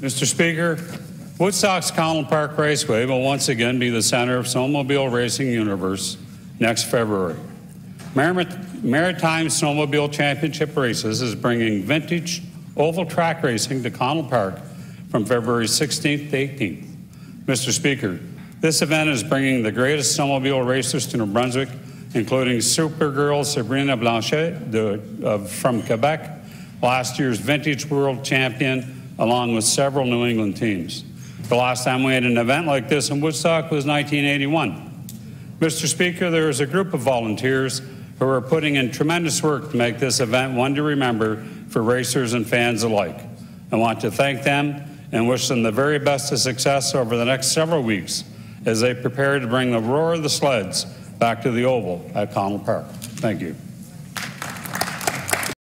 Mr. Speaker, Woodstock's Connell Park Raceway will once again be the center of snowmobile racing universe next February. Maritime Snowmobile Championship Races is bringing vintage oval track racing to Connell Park from February 16th to 18th. Mr. Speaker, this event is bringing the greatest snowmobile racers to New Brunswick, including Supergirl Sabrina Blanchet de, uh, from Quebec, last year's Vintage World Champion, along with several New England teams. The last time we had an event like this in Woodstock was 1981. Mr. Speaker, there is a group of volunteers who are putting in tremendous work to make this event one to remember for racers and fans alike. I want to thank them and wish them the very best of success over the next several weeks as they prepare to bring the roar of the sleds back to the Oval at Connell Park. Thank you.